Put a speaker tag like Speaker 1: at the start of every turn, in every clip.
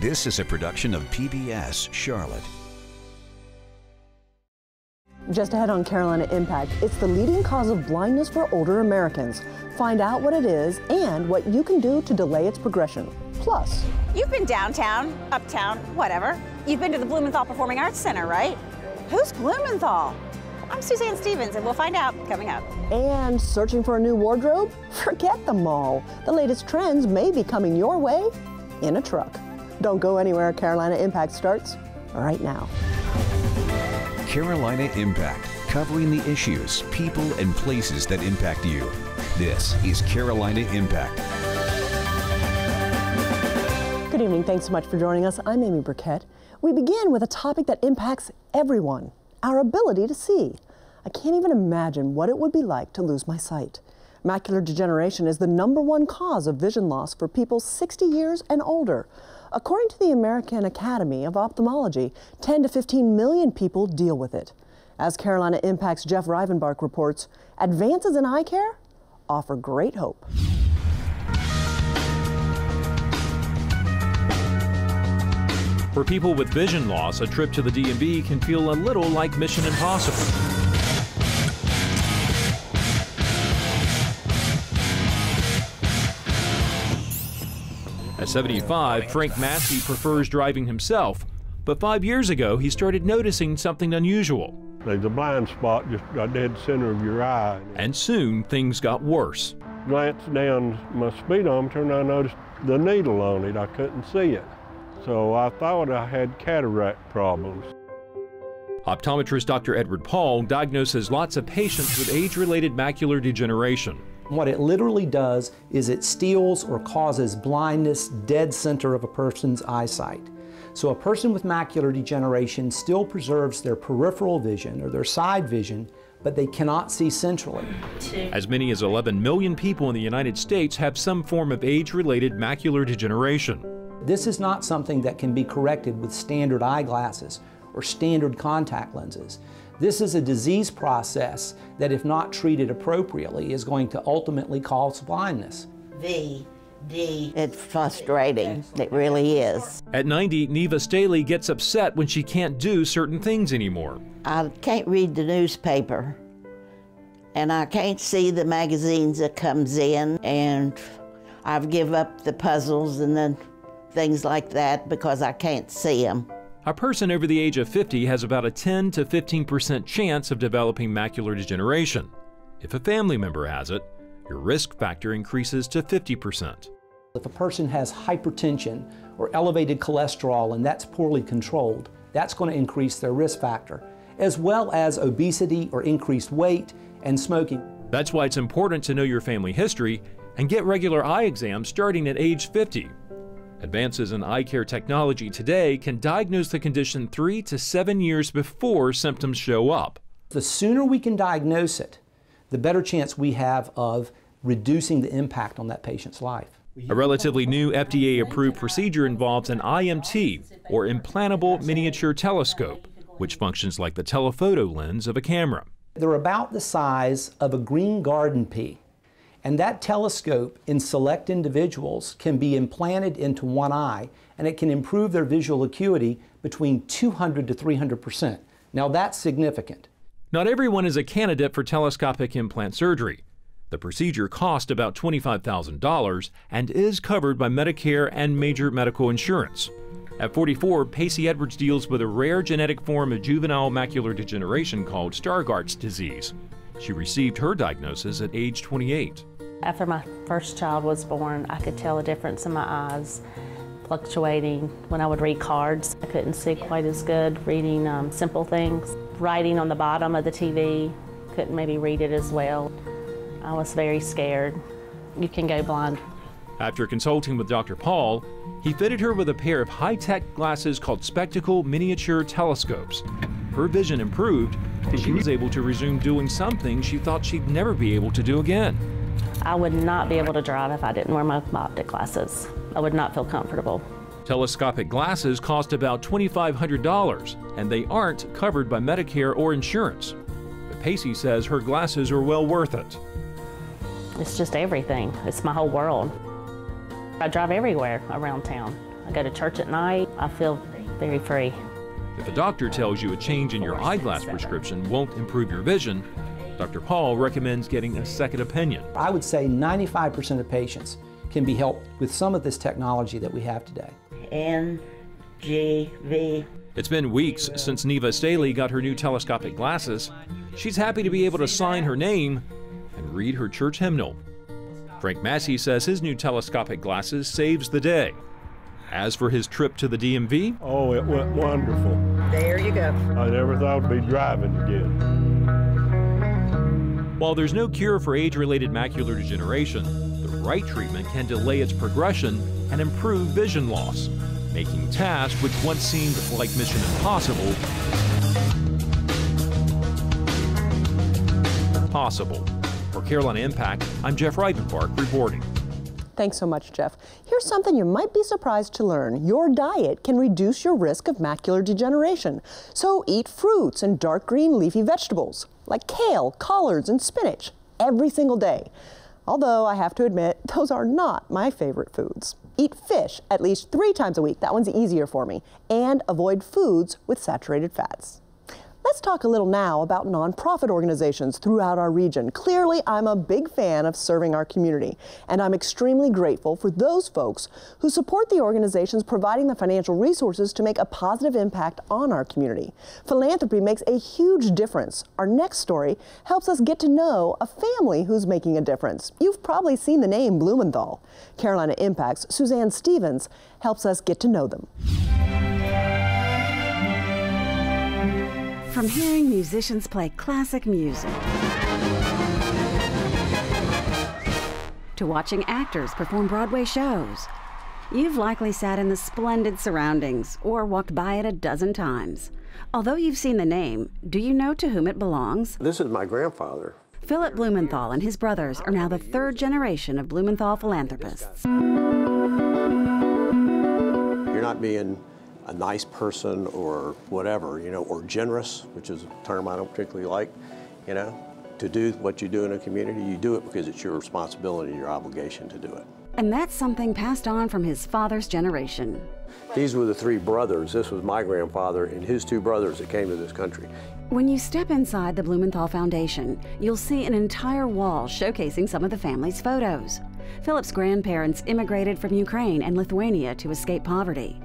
Speaker 1: This is a production of PBS Charlotte.
Speaker 2: Just ahead on Carolina Impact, it's the leading cause of blindness for older Americans. Find out what it is and what you can do to delay its progression. Plus,
Speaker 3: you've been downtown, uptown, whatever. You've been to the Blumenthal Performing Arts Center, right? Who's Blumenthal? I'm Suzanne Stevens, and we'll find out coming up.
Speaker 2: And searching for a new wardrobe? Forget the mall. The latest trends may be coming your way in a truck. Don't go anywhere. Carolina Impact starts right now.
Speaker 1: Carolina Impact, covering the issues, people, and places that impact you. This is Carolina Impact.
Speaker 2: Good evening. Thanks so much for joining us. I'm Amy Burkett. We begin with a topic that impacts everyone our ability to see. I can't even imagine what it would be like to lose my sight. Macular degeneration is the number one cause of vision loss for people 60 years and older. According to the American Academy of Ophthalmology, 10 to 15 million people deal with it. As Carolina Impact's Jeff Rivenbark reports, advances in eye care offer great hope.
Speaker 4: For people with vision loss, a trip to the DMV can feel a little like Mission Impossible. At 75, Frank Massey prefers driving himself, but five years ago he started noticing something unusual.
Speaker 5: There's a blind spot just a dead center of your eye.
Speaker 4: And soon things got worse.
Speaker 5: Glanced down my speedometer and I noticed the needle on it. I couldn't see it. So I thought I had cataract problems.
Speaker 4: Optometrist Dr. Edward Paul diagnoses lots of patients with age-related macular degeneration.
Speaker 6: What it literally does is it steals or causes blindness dead center of a person's eyesight. So a person with macular degeneration still preserves their peripheral vision or their side vision, but they cannot see centrally.
Speaker 4: As many as 11 million people in the United States have some form of age-related macular degeneration.
Speaker 6: This is not something that can be corrected with standard eyeglasses or standard contact lenses. This is a disease process that, if not treated appropriately, is going to ultimately cause blindness.
Speaker 7: V. D. It's frustrating. It really is.
Speaker 4: At 90, Neva Staley gets upset when she can't do certain things anymore.
Speaker 7: I can't read the newspaper, and I can't see the magazines that comes in, and I've give up the puzzles and then things like that because I can't see them.
Speaker 4: A person over the age of 50 has about a 10 to 15% chance of developing macular degeneration. If a family member has it, your risk factor increases to 50%.
Speaker 6: If a person has hypertension or elevated cholesterol and that's poorly controlled, that's going to increase their risk factor, as well as obesity or increased weight and smoking.
Speaker 4: That's why it's important to know your family history and get regular eye exams starting at age 50. Advances in eye care technology today can diagnose the condition three to seven years before symptoms show up.
Speaker 6: The sooner we can diagnose it, the better chance we have of reducing the impact on that patient's life.
Speaker 4: A relatively new FDA approved procedure involves an IMT, or implantable miniature telescope, which functions like the telephoto lens of a camera.
Speaker 6: They're about the size of a green garden pea. And that telescope in select individuals can be implanted into one eye and it can improve their visual acuity between 200 to 300 percent. Now that's significant.
Speaker 4: Not everyone is a candidate for telescopic implant surgery. The procedure cost about $25,000 and is covered by Medicare and major medical insurance. At 44, Pacey Edwards deals with a rare genetic form of juvenile macular degeneration called Stargardt's disease. She received her diagnosis at age 28.
Speaker 8: After my first child was born, I could tell a difference in my eyes fluctuating when I would read cards. I couldn't see quite as good reading um, simple things. Writing on the bottom of the TV, couldn't maybe read it as well. I was very scared. You can go blind.
Speaker 4: After consulting with Dr. Paul, he fitted her with a pair of high-tech glasses called Spectacle Miniature Telescopes. Her vision improved, and she was able to resume doing something she thought she'd never be able to do again.
Speaker 8: I would not be able to drive if I didn't wear my optic glasses. I would not feel comfortable.
Speaker 4: Telescopic glasses cost about $2,500, and they aren't covered by Medicare or insurance. But Pacey says her glasses are well worth it.
Speaker 8: It's just everything. It's my whole world. I drive everywhere around town. I go to church at night. I feel very free.
Speaker 4: If a doctor tells you a change in your eyeglass prescription won't improve your vision, Dr. Paul recommends getting a second opinion.
Speaker 6: I would say 95% of patients can be helped with some of this technology that we have today.
Speaker 7: NGV.
Speaker 4: It's been weeks since Neva Staley got her new telescopic glasses. She's happy to be able to sign her name and read her church hymnal. Frank Massey says his new telescopic glasses saves the day. As for his trip to the DMV,
Speaker 5: Oh, it went wonderful.
Speaker 3: There you go.
Speaker 5: I never thought I'd be driving again.
Speaker 4: while there's no cure for age related macular degeneration, the right treatment can delay its progression and improve vision loss, making tasks which once seemed like mission impossible possible. For Carolina Impact, I'm Jeff Rivenbark reporting.
Speaker 2: Thanks so much, Jeff. Here's something you might be surprised to learn. Your diet can reduce your risk of macular degeneration. So eat fruits and dark green leafy vegetables like kale, collards, and spinach every single day. Although I have to admit, those are not my favorite foods. Eat fish at least three times a week. That one's easier for me. And avoid foods with saturated fats. Let's talk a little now about nonprofit organizations throughout our region. Clearly, I'm a big fan of serving our community, and I'm extremely grateful for those folks who support the organizations providing the financial resources to make a positive impact on our community. Philanthropy makes a huge difference. Our next story helps us get to know a family who's making a difference. You've probably seen the name Blumenthal. Carolina Impact's Suzanne Stevens helps us get to know them.
Speaker 9: From hearing musicians play classic music to watching actors perform Broadway shows, you've likely sat in the splendid surroundings or walked by it a dozen times. Although you've seen the name, do you know to whom it belongs?
Speaker 10: This is my grandfather.
Speaker 9: Philip Blumenthal and his brothers are now the third generation of Blumenthal philanthropists.
Speaker 10: You're not being a nice person or whatever, you know, or generous, which is a term I don't particularly like, you know. To do what you do in a community, you do it because it's your responsibility, your obligation to do it.
Speaker 9: And that's something passed on from his father's generation.
Speaker 10: These were the three brothers. This was my grandfather and his two brothers that came to this country.
Speaker 9: When you step inside the Blumenthal Foundation, you'll see an entire wall showcasing some of the family's photos. Philip's grandparents immigrated from Ukraine and Lithuania to escape poverty.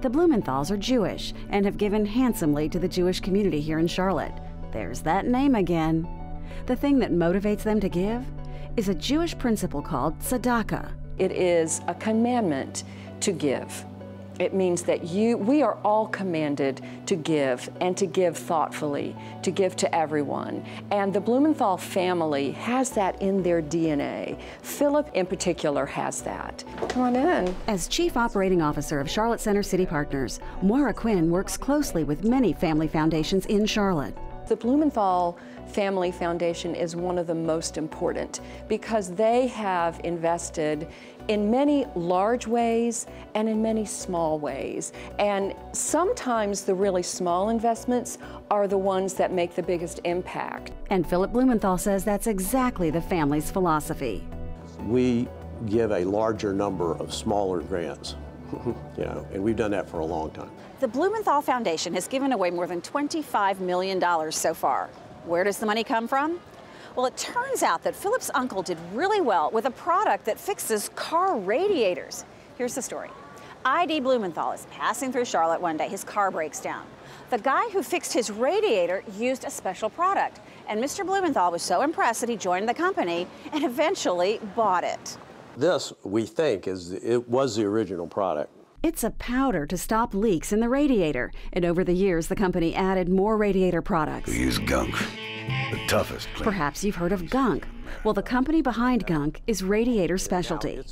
Speaker 9: The Blumenthals are Jewish and have given handsomely to the Jewish community here in Charlotte. There's that name again. The thing that motivates them to give is a Jewish principle called tzedakah.
Speaker 11: It is a commandment to give. It means that you, we are all commanded to give and to give thoughtfully, to give to everyone. And the Blumenthal family has that in their DNA. Philip, in particular, has that. Come on in.
Speaker 9: As Chief Operating Officer of Charlotte Center City Partners, Moira Quinn works closely with many family foundations in Charlotte.
Speaker 11: The Blumenthal Family Foundation is one of the most important because they have invested in many large ways and in many small ways. And sometimes the really small investments are the ones that make the biggest impact.
Speaker 9: And Philip Blumenthal says that's exactly the family's philosophy.
Speaker 10: We give a larger number of smaller grants, you know, and we've done that for a long time.
Speaker 3: The Blumenthal Foundation has given away more than $25 million so far. Where does the money come from? Well, it turns out that Philip's uncle did really well with a product that fixes car radiators. Here's the story. ID Blumenthal is passing through Charlotte one day. His car breaks down. The guy who fixed his radiator used a special product, and Mr. Blumenthal was so impressed that he joined the company and eventually bought it.
Speaker 10: This, we think, is it was the original product.
Speaker 9: It's a powder to stop leaks in the radiator, and over the years, the company added more radiator products.
Speaker 12: We use gunk, the toughest. Clean.
Speaker 9: Perhaps you've heard of Gunk. Well, the company behind Gunk is Radiator Specialty.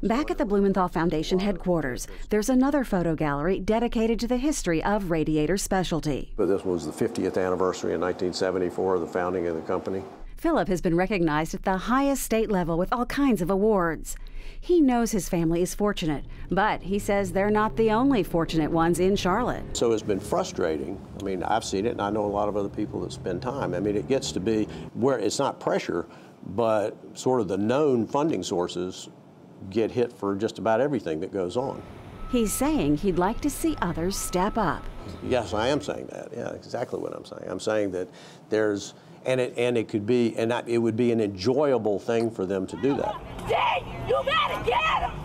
Speaker 9: Back at the Blumenthal Foundation headquarters, there's another photo gallery dedicated to the history of Radiator Specialty.
Speaker 10: But this was the 50th anniversary in 1974 of the founding of the company.
Speaker 9: Philip has been recognized at the highest state level with all kinds of awards. He knows his family is fortunate, but he says they're not the only fortunate ones in Charlotte.
Speaker 10: So it's been frustrating. I mean, I've seen it, and I know a lot of other people that spend time. I mean, it gets to be where it's not pressure, but sort of the known funding sources get hit for just about everything that goes on.
Speaker 9: He's saying he'd like to see others step up.
Speaker 10: Yes, I am saying that. Yeah, exactly what I'm saying. I'm saying that there's, and it and it could be, and it would be an enjoyable thing for them to do that.
Speaker 13: you better get him.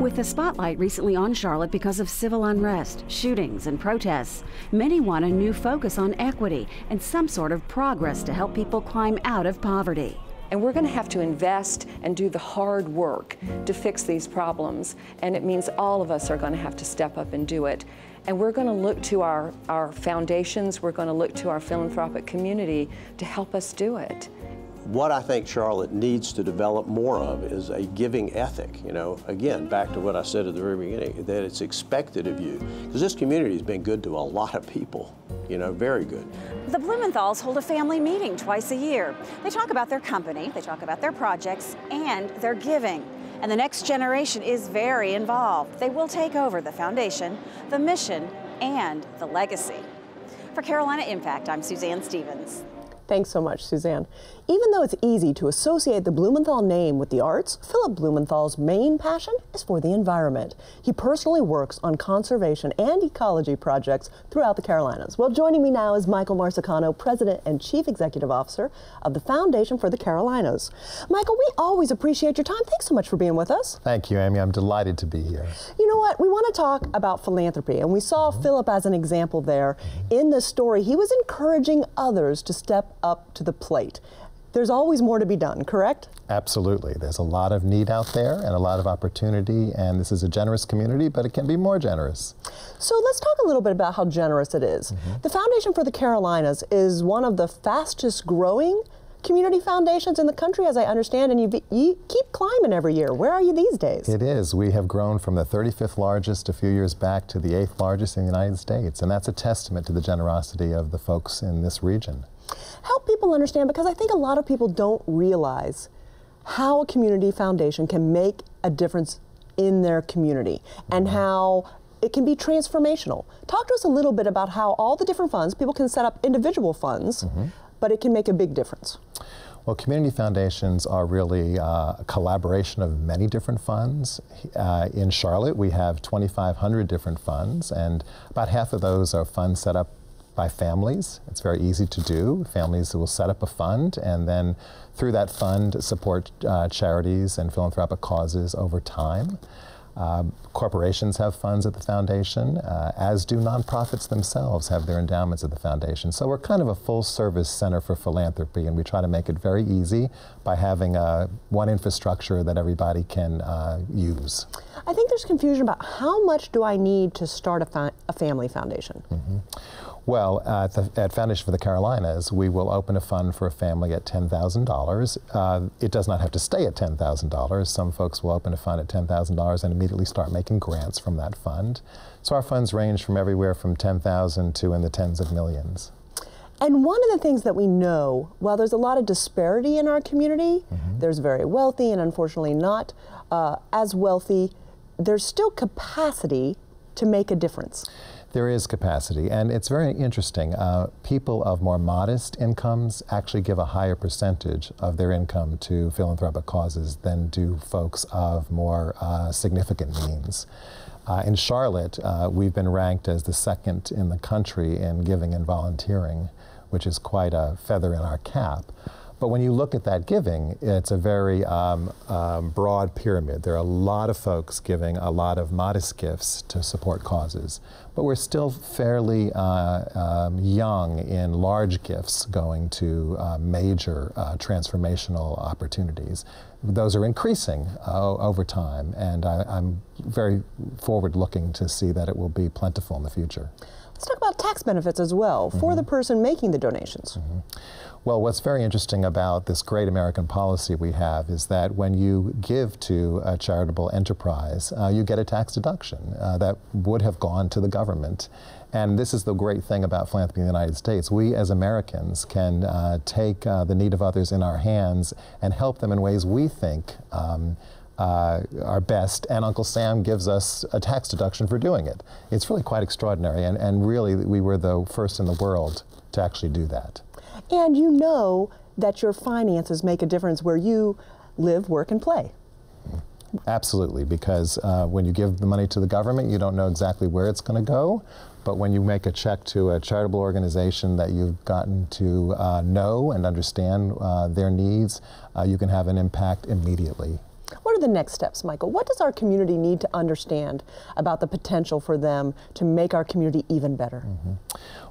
Speaker 9: With the spotlight recently on Charlotte because of civil unrest, shootings, and protests, many want a new focus on equity and some sort of progress to help people climb out of poverty.
Speaker 11: And we're going to have to invest and do the hard work to fix these problems. And it means all of us are going to have to step up and do it. And we're going to look to our, our foundations, we're going to look to our philanthropic community to help us do it.
Speaker 10: What I think Charlotte needs to develop more of is a giving ethic. You know, again, back to what I said at the very beginning, that it's expected of you. Because this community has been good to a lot of people, you know, very good.
Speaker 3: The Blumenthals hold a family meeting twice a year. They talk about their company, they talk about their projects, and their giving. And the next generation is very involved. They will take over the foundation, the mission, and the legacy. For Carolina Impact, I'm Suzanne Stevens.
Speaker 2: Thanks so much, Suzanne. Even though it's easy to associate the Blumenthal name with the arts, Philip Blumenthal's main passion is for the environment. He personally works on conservation and ecology projects throughout the Carolinas. Well, joining me now is Michael Marsicano, President and Chief Executive Officer of the Foundation for the Carolinas. Michael, we always appreciate your time. Thanks so much for being with us.
Speaker 14: Thank you, Amy. I'm delighted to be here.
Speaker 2: You know what? We want to talk about philanthropy, and we saw mm -hmm. Philip as an example there. In the story, he was encouraging others to step up to the plate there's always more to be done, correct?
Speaker 14: Absolutely. There's a lot of need out there and a lot of opportunity, and this is a generous community, but it can be more generous.
Speaker 2: So let's talk a little bit about how generous it is. Mm -hmm. The Foundation for the Carolinas is one of the fastest growing community foundations in the country, as I understand, and you, you, keep climbing every year. Where are you these days?
Speaker 14: It is. We have grown from the 35th largest a few years back to the 8th largest in the United States, and that's a testament to the generosity of the folks in this region
Speaker 2: help people understand because I think a lot of people don't realize how a community foundation can make a difference in their community and mm-hmm. how it can be transformational. Talk to us a little bit about how all the different funds, people can set up individual funds, mm -hmm. but it can make a big difference.
Speaker 14: Well, community foundations are really uh, a collaboration of many different funds. Uh, in Charlotte, we have 2,500 different funds, and about half of those are funds set up by families. It's very easy to do. Families will set up a fund and then through that fund support uh, charities and philanthropic causes over time. Uh, corporations have funds at the foundation, uh, as do nonprofits themselves have their endowments at the foundation. So we're kind of a full service center for philanthropy, and we try to make it very easy by having uh, one infrastructure that everybody can uh, use.
Speaker 2: I think there's confusion about how much do I need to start a, a family foundation? Mm -hmm.
Speaker 14: Well, at, the, at, Foundation for the Carolinas, we will open a fund for a family at $10,000. Uh, it does not have to stay at $10,000. Some folks will open a fund at $10,000 and immediately start making grants from that fund. So our funds range from everywhere from 10,000 to in the tens of millions.
Speaker 2: And one of the things that we know, while there's a lot of disparity in our community, mm -hmm. there's very wealthy and unfortunately not uh, as wealthy, there's still capacity to make a difference.
Speaker 14: There is capacity, and it's very interesting. Uh, people of more modest incomes actually give a higher percentage of their income to philanthropic causes than do folks of more uh, significant means. Uh, in Charlotte, uh, we've been ranked as the second in the country in giving and volunteering, which is quite a feather in our cap. But when you look at that giving, it's a very um, um, broad pyramid. There are a lot of folks giving a lot of modest gifts to support causes. But we're still fairly uh, um, young in large gifts going to uh, major uh, transformational opportunities. Those are increasing uh, over time, and I, I'm very forward looking to see that it will be plentiful in the future.
Speaker 2: Let's talk about tax benefits as well for mm -hmm. the person making the donations. Mm -hmm.
Speaker 14: Well, what's very interesting about this great American policy we have is that when you give to a charitable enterprise, uh, you get a tax deduction uh, that would have gone to the government. And this is the great thing about philanthropy in the United States. We as Americans can uh, take uh, the need of others in our hands and help them in ways we think um, uh, best, and Uncle Sam gives us a tax deduction for doing it. It's really quite extraordinary, and, and really we were the first in the world to actually do that.
Speaker 2: And you know that your finances make a difference where you live, work, and play.
Speaker 14: Absolutely, because uh, when you give the money to the government, you don't know exactly where it's going to go. But when you make a check to a charitable organization that you've gotten to uh, know and understand uh, their needs, uh, you can have an impact immediately.
Speaker 2: What are the next steps, Michael? What does our community need to understand about the potential for them to make our community even better?
Speaker 14: Mm -hmm.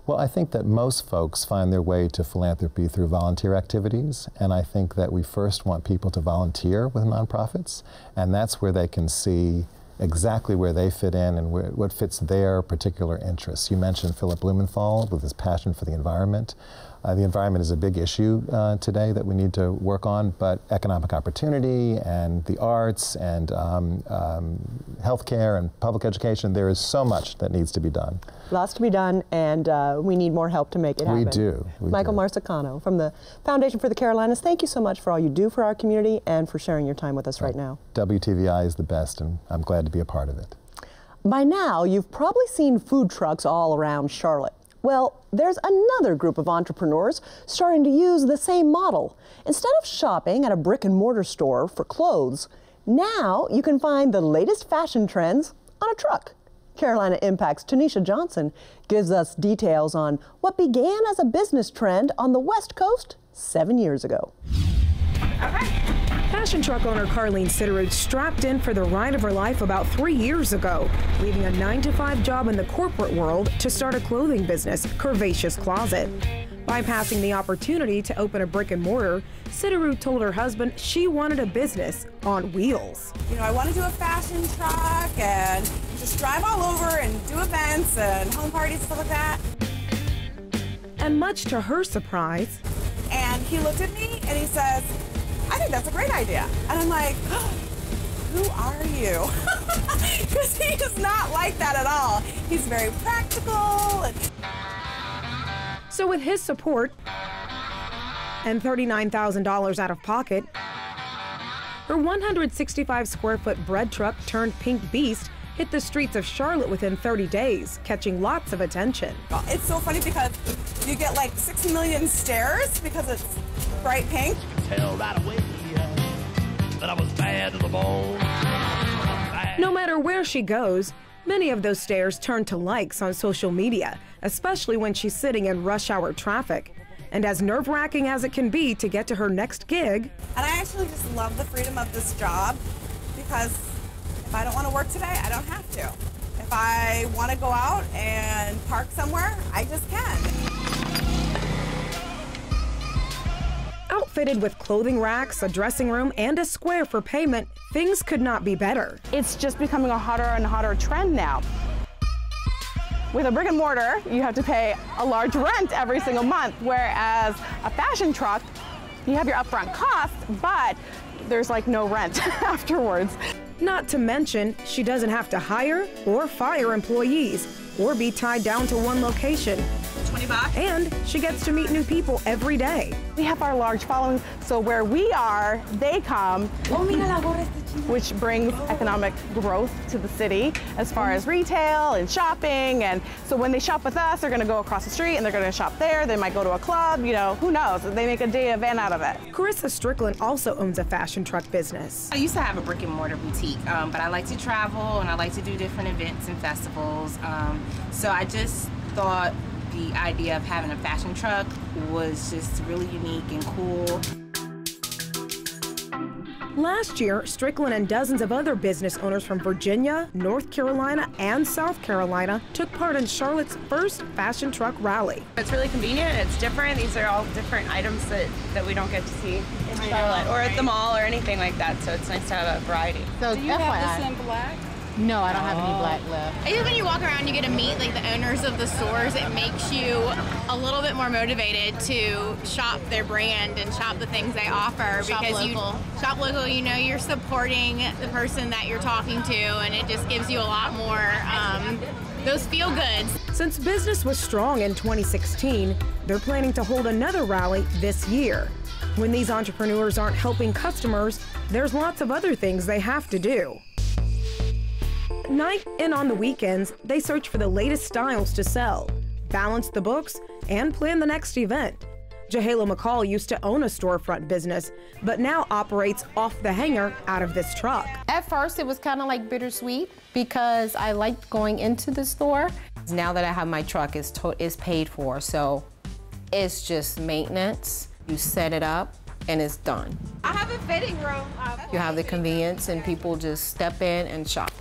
Speaker 14: Well, I think that most folks find their way to philanthropy through volunteer activities, and I think that we first want people to volunteer with nonprofits, and that's where they can see exactly where they fit in and where, what fits their particular interests. You mentioned Philip Blumenthal with his passion for the environment. Uh, the environment is a big issue uh, today that we need to work on, but economic opportunity and the arts and um, um, healthcare and public education, there is so much that needs to be done.
Speaker 2: Lots to be done, and uh, we need more help to make it happen.
Speaker 14: We do. We
Speaker 2: Michael
Speaker 14: do.
Speaker 2: Marsicano from the Foundation for the Carolinas, thank you so much for all you do for our community and for sharing your time with us right now.
Speaker 14: WTVI is the best, and I'm glad to be a part of it.
Speaker 2: By now, you've probably seen food trucks all around Charlotte. Well, there's another group of entrepreneurs starting to use the same model. Instead of shopping at a brick and mortar store for clothes, now you can find the latest fashion trends on a truck. Carolina Impact's Tanisha Johnson gives us details on what began as a business trend on the West Coast seven years ago.
Speaker 15: Fashion truck owner Carlene Sitterud strapped in for the ride of her life about three years ago, leaving a 9 to 5 job in the corporate world to start a clothing business, Curvaceous Closet. Bypassing the opportunity to open a brick and mortar, Sitterud told her husband she wanted a business on wheels.
Speaker 16: You know, I want to do a fashion truck and just drive all over and do events and home parties and stuff like that.
Speaker 15: And much to her surprise,
Speaker 16: and he looked at me and he says, think that's a great idea. And I'm like, who are you? Because he is not like that at all. He's very practical. And...
Speaker 15: So with his support and $39,000 out of pocket, her 165 square foot bread truck turned pink beast hit the streets of Charlotte within 30 days, catching lots of attention.
Speaker 16: It's so funny because you get like 6 million stares because it's bright pink.
Speaker 17: That I was bad to the bone.
Speaker 15: No matter where she goes, many of those stares turn to likes on social media, especially when she's sitting in rush hour traffic. And as nerve wracking as it can be to get to her next gig.
Speaker 16: And I actually just love the freedom of this job because if I don't want to work today, I don't have to. If I want to go out and park somewhere, I just can.
Speaker 15: Outfitted with clothing racks, a dressing room, and a square for payment, things could not be better.
Speaker 18: It's just becoming a hotter and hotter trend now. With a brick and mortar, you have to pay a large rent every single month, whereas a fashion truck, you have your upfront cost, but there's like no rent afterwards.
Speaker 15: Not to mention, she doesn't have to hire or fire employees or be tied down to one location.
Speaker 16: 20 bucks.
Speaker 15: And she gets to meet new people every day.
Speaker 18: We have our large following, so where we are, they come, which brings economic growth to the city as far as retail and shopping. And so when they shop with us, they're gonna go across the street and they're gonna shop there. They might go to a club, you know, who knows? They make a day event out of it.
Speaker 15: Carissa Strickland also owns a fashion truck business.
Speaker 19: I used to have a brick and mortar boutique, um, but I like to travel and I like to do different events and festivals. Um, so I just thought the idea of having a fashion truck was just really unique and cool.
Speaker 15: Last year, Strickland and dozens of other business owners from Virginia, North Carolina, and South Carolina took part in Charlotte's first fashion truck rally.
Speaker 20: It's really convenient, it's different. These are all different items that, that we don't get to see in Charlotte or at the mall or anything like that, so it's nice to have a variety.
Speaker 21: So
Speaker 20: Do you
Speaker 21: FYI.
Speaker 20: have this in black?
Speaker 21: No, I don't have any black left.
Speaker 22: I think when you walk around, you get to meet like the owners of the stores. It makes you a little bit more motivated to shop their brand and shop the things they offer
Speaker 21: Shop
Speaker 22: because
Speaker 21: local.
Speaker 22: you shop local. You know, you're supporting the person that you're talking to, and it just gives you a lot more um, those feel goods.
Speaker 15: Since business was strong in 2016, they're planning to hold another rally this year. When these entrepreneurs aren't helping customers, there's lots of other things they have to do. Night and on the weekends, they search for the latest styles to sell, balance the books, and plan the next event. Jahela McCall used to own a storefront business, but now operates off the hanger out of this truck.
Speaker 11: At first, it was kind of like bittersweet because I liked going into the store. Now that I have my truck, it's, it's paid for, so it's just maintenance. You set it up, and it's done.
Speaker 23: I have a fitting room. Uh,
Speaker 11: You have the convenience, and people just step in and shop.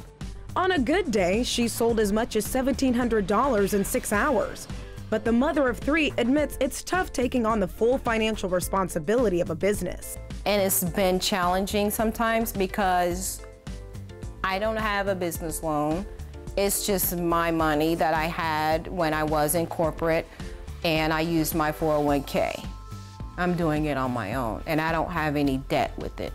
Speaker 15: On a good day, she sold as much as $1,700 in six hours. But the mother of three admits it's tough taking on the full financial responsibility of a business.
Speaker 11: And it's been challenging sometimes because I don't have a business loan. It's just my money that I had when I was in corporate, and I used my 401k. I'm doing it on my own, and I don't have any debt with it.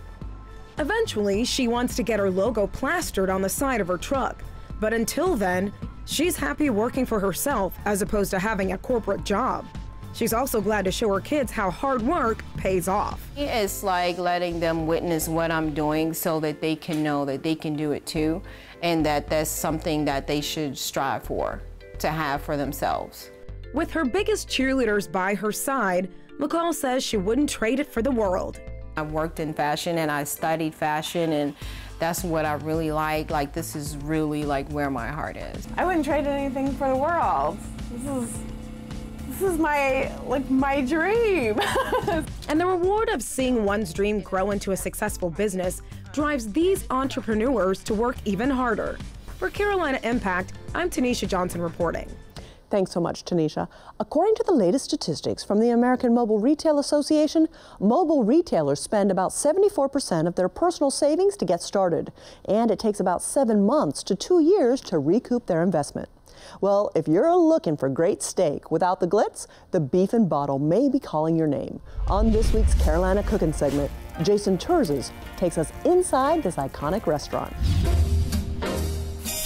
Speaker 15: Eventually, she wants to get her logo plastered on the side of her truck. But until then, she's happy working for herself as opposed to having a corporate job. She's also glad to show her kids how hard work pays off.
Speaker 11: It's like letting them witness what I'm doing so that they can know that they can do it too, and that that's something that they should strive for, to have for themselves.
Speaker 15: With her biggest cheerleaders by her side, McCall says she wouldn't trade it for the world.
Speaker 11: I worked in fashion and I studied fashion and that's what I really like. Like this is really like where my heart is.
Speaker 18: I wouldn't trade anything for the world. This is this is my like my dream.
Speaker 15: and the reward of seeing one's dream grow into a successful business drives these entrepreneurs to work even harder. For Carolina Impact, I'm Tanisha Johnson reporting.
Speaker 2: Thanks so much, Tanisha. According to the latest statistics from the American Mobile Retail Association, mobile retailers spend about 74% of their personal savings to get started, and it takes about seven months to two years to recoup their investment. Well, if you're looking for great steak without the glitz, the Beef and Bottle may be calling your name. On this week's Carolina Cooking segment, Jason Terzis takes us inside this iconic restaurant.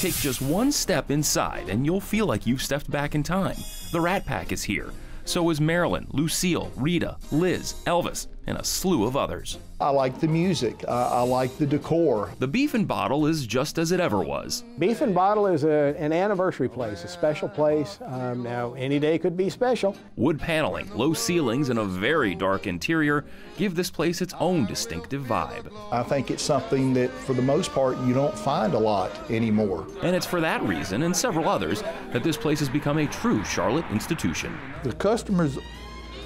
Speaker 24: Take just one step inside and you'll feel like you've stepped back in time. The Rat Pack is here. So is Marilyn, Lucille, Rita, Liz, Elvis, and a slew of others.
Speaker 25: I like the music. Uh, I like the decor.
Speaker 24: The Beef and Bottle is just as it ever was.
Speaker 26: Beef and Bottle is a, an anniversary place, a special place. Um, now, any day could be special.
Speaker 24: Wood paneling, low ceilings, and a very dark interior give this place its own distinctive vibe.
Speaker 25: I think it's something that, for the most part, you don't find a lot anymore.
Speaker 24: And it's for that reason and several others that this place has become a true Charlotte institution.
Speaker 25: The customers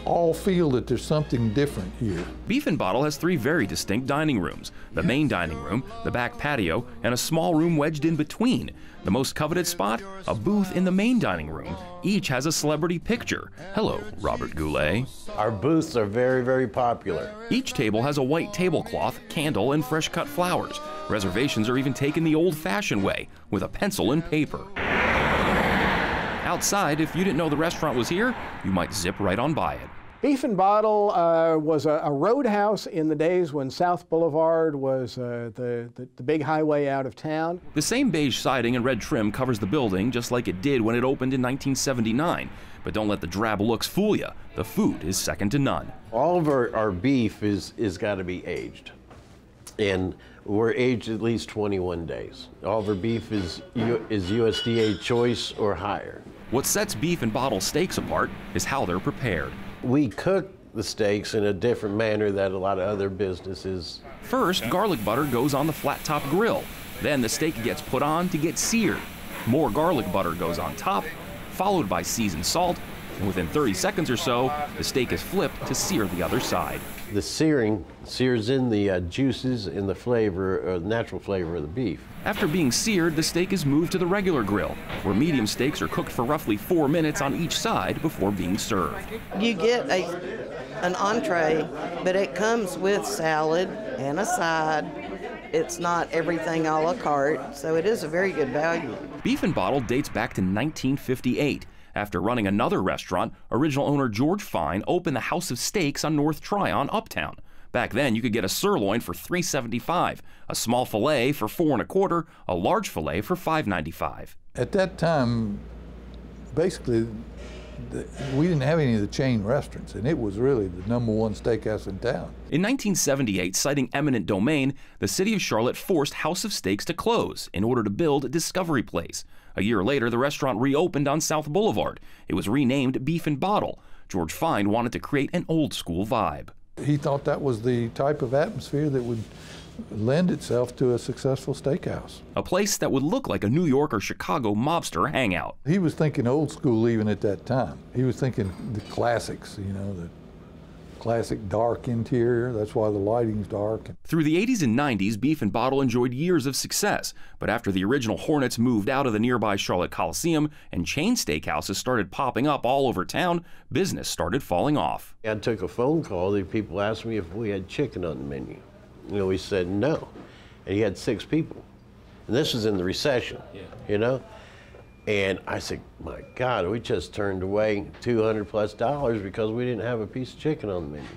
Speaker 25: all feel that there's something different here.
Speaker 24: Beef and Bottle has three very distinct dining rooms the main dining room, the back patio, and a small room wedged in between. The most coveted spot? A booth in the main dining room. Each has a celebrity picture. Hello, Robert Goulet.
Speaker 10: Our booths are very, very popular.
Speaker 24: Each table has a white tablecloth, candle, and fresh cut flowers. Reservations are even taken the old fashioned way, with a pencil and paper. Outside, if you didn't know the restaurant was here, you might zip right on by it.
Speaker 26: Beef and Bottle uh, was a, a, roadhouse in the days when South Boulevard was uh, the, the, the, big highway out of town.
Speaker 24: The same beige siding and red trim covers the building just like it did when it opened in 1979. But don't let the drab looks fool you. The food is second to none.
Speaker 10: All of our, our beef is, is got to be aged. And we're aged at least 21 days. All of our beef is, is USDA choice or higher.
Speaker 24: What sets beef and bottle steaks apart is how they're prepared.
Speaker 10: We cook the steaks in a different manner that a lot of other businesses.
Speaker 24: First, garlic butter goes on the flat top grill. Then the steak gets put on to get seared. More garlic butter goes on top, followed by seasoned salt, and within 30 seconds or so, the steak is flipped to sear the other side.
Speaker 10: The searing sears in the uh, juices and the flavor, uh, natural flavor of the beef.
Speaker 24: After being seared, the steak is moved to the regular grill, where medium steaks are cooked for roughly four minutes on each side before being served.
Speaker 27: You get a, an entree, but it comes with salad and a side. It's not everything a la carte, so it is a very good value.
Speaker 24: Beef and Bottle dates back to 1958. After running another restaurant, original owner George Fine opened the House of Steaks on North Tryon, Uptown. Back then, you could get a sirloin for $3.75, a small fillet for four and a quarter, a large fillet for $5.95.
Speaker 25: At that time, basically,
Speaker 28: the, we didn't have any of the chain restaurants, and it was really the number one steakhouse in town.
Speaker 24: In 1978, citing eminent domain, the city of Charlotte forced House of Steaks to close in order to build Discovery Place. A year later, the restaurant reopened on South Boulevard. It was renamed Beef and Bottle. George Fine wanted to create an old school vibe.
Speaker 28: He thought that was the type of atmosphere that would lend itself to a successful steakhouse.
Speaker 24: A place that would look like a New York or Chicago mobster hangout.
Speaker 28: He was thinking old school even at that time. He was thinking the classics, you know, the classic dark interior. That's why the lighting's dark.
Speaker 24: Through the 80s and 90s, Beef and Bottle enjoyed years of success. But after the original Hornets moved out of the nearby Charlotte Coliseum and chain steakhouses started popping up all over town, business started falling off.
Speaker 10: I took a phone call. The people asked me if we had chicken on the menu. You know, we said no. And he had six people. And this was in the recession, yeah. you know? And I said, my God, we just turned away 200 plus dollars because we didn't have a piece of chicken on the menu.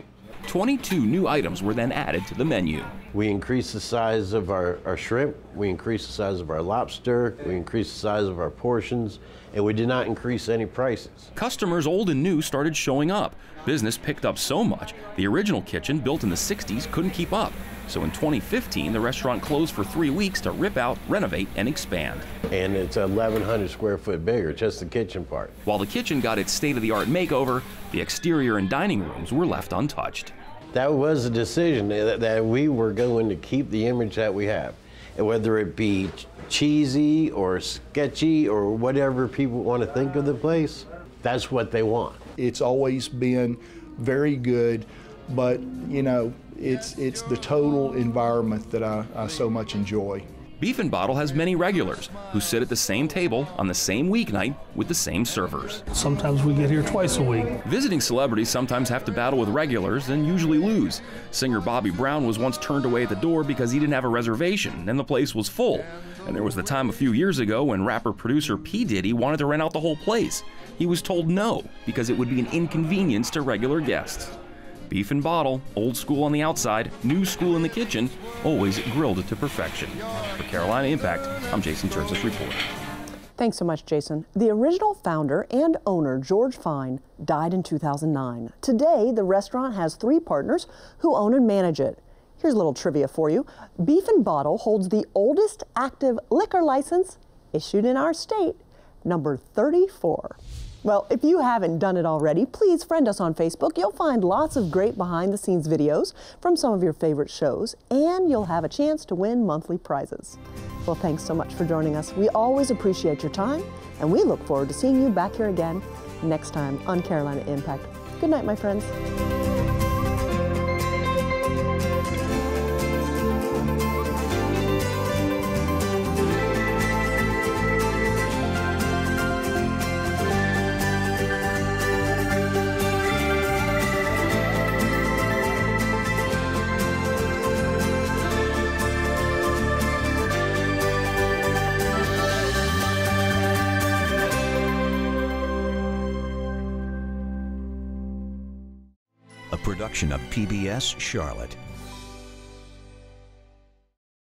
Speaker 24: 22 new items were then added to the menu.
Speaker 10: We increased the size of our, our shrimp, we increased the size of our lobster, we increased the size of our portions, and we did not increase any prices.
Speaker 24: Customers old and new started showing up. Business picked up so much, the original kitchen, built in the 60s, couldn't keep up. So in 2015, the restaurant closed for three weeks to rip out, renovate, and expand.
Speaker 10: And it's 1,100 square foot bigger, just the kitchen part.
Speaker 24: While the kitchen got its state of the art makeover, the exterior and dining rooms were left untouched.
Speaker 10: That was a decision that, that we were going to keep the image that we have. Whether it be cheesy or sketchy or whatever people want to think of the place, that's what they want.
Speaker 28: It's always been very good, but you know, it's, it's the total environment that I, I so much enjoy.
Speaker 24: Beef and Bottle has many regulars who sit at the same table on the same weeknight with the same servers.
Speaker 29: Sometimes we get here twice a week.
Speaker 24: Visiting celebrities sometimes have to battle with regulars and usually lose. Singer Bobby Brown was once turned away at the door because he didn't have a reservation and the place was full. And there was the time a few years ago when rapper producer P. Diddy wanted to rent out the whole place. He was told no because it would be an inconvenience to regular guests. Beef and bottle, old school on the outside, new school in the kitchen, always grilled to perfection. For Carolina Impact, I'm Jason Terzis reporting.
Speaker 2: Thanks so much, Jason. The original founder and owner, George Fine, died in 2009. Today, the restaurant has three partners who own and manage it. Here's a little trivia for you. Beef and Bottle holds the oldest active liquor license issued in our state, number 34. Well, if you haven't done it already, please friend us on Facebook. You'll find lots of great behind the scenes videos from some of your favorite shows, and you'll have a chance to win monthly prizes. Well, thanks so much for joining us. We always appreciate your time, and we look forward to seeing you back here again next time on Carolina Impact. Good night, my friends.
Speaker 1: Production of PBS Charlotte.